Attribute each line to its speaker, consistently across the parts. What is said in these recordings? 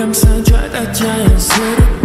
Speaker 1: I'm sun, try that giant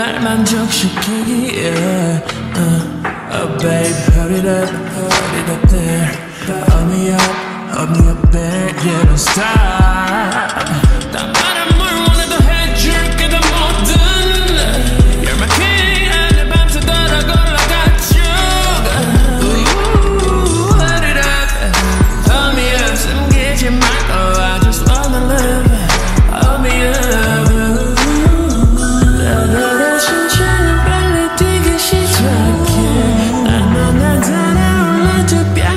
Speaker 1: 날만 적시키기에 uh, Oh babe, hurry it up, hurry it up there Hold me up, hold me up there Yeah, don't stop to be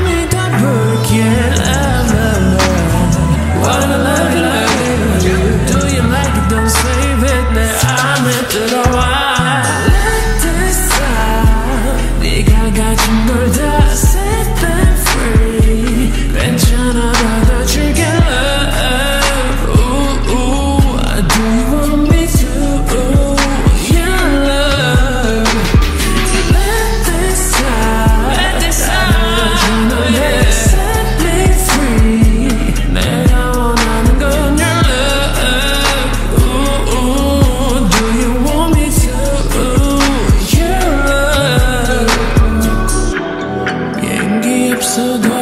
Speaker 1: so good.